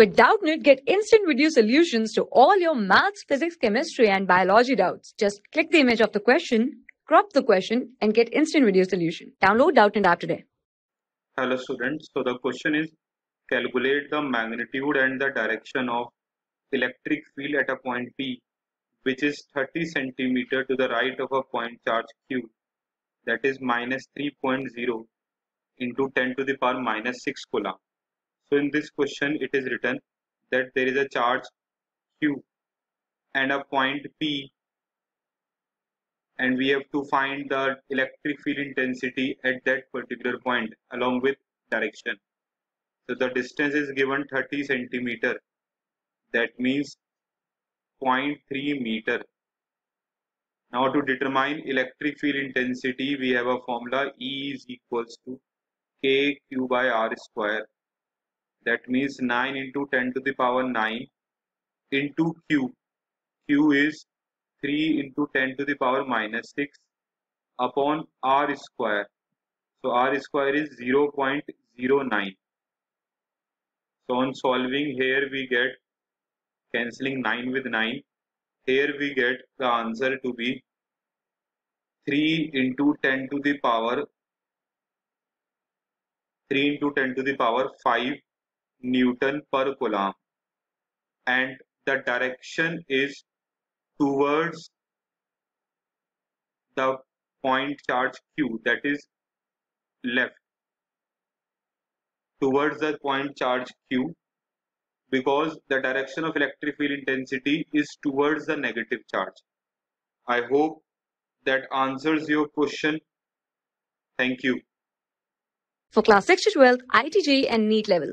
With Doubtnut, get instant video solutions to all your maths, physics, chemistry, and biology doubts. Just click the image of the question, crop the question, and get instant video solution. Download Doubtnut app today. Hello students, so the question is calculate the magnitude and the direction of electric field at a point P which is 30 centimeter to the right of a point charge Q that is minus 3.0 into 10 to the power minus 6 coulomb. So in this question it is written that there is a charge Q and a point P and we have to find the electric field intensity at that particular point along with direction. So the distance is given 30 centimeter that means 0.3 meter. Now to determine electric field intensity we have a formula E is equals to K Q by R square that means 9 into 10 to the power 9 into q. Q is 3 into 10 to the power minus 6 upon r square. So r square is 0 0.09 so on solving here we get cancelling 9 with 9 here we get the answer to be 3 into 10 to the power 3 into 10 to the power 5 Newton per coulomb and the direction is towards the point charge q that is left towards the point charge q because the direction of electric field intensity is towards the negative charge. I hope that answers your question. Thank you. For class 6 to 12, IIT JEE and NEET level.